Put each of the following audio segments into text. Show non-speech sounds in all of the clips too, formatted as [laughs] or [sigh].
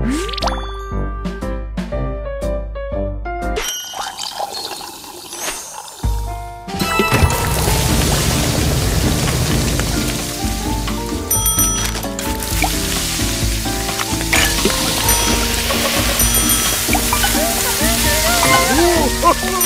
[laughs] 哦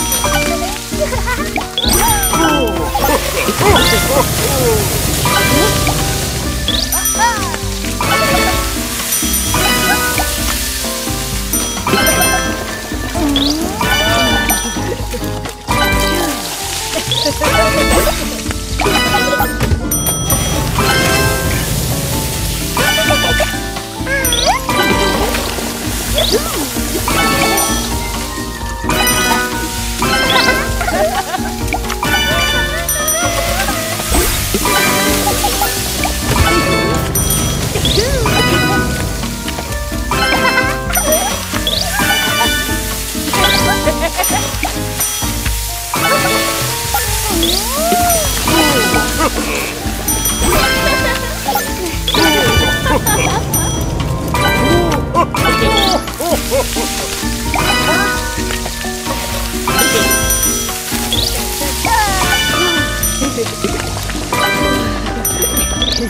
Ha ha ha ha!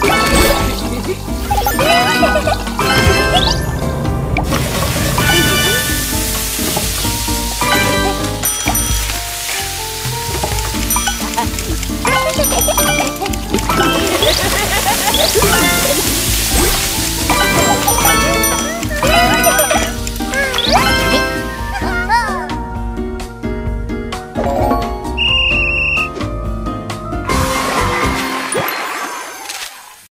Ah! [laughs]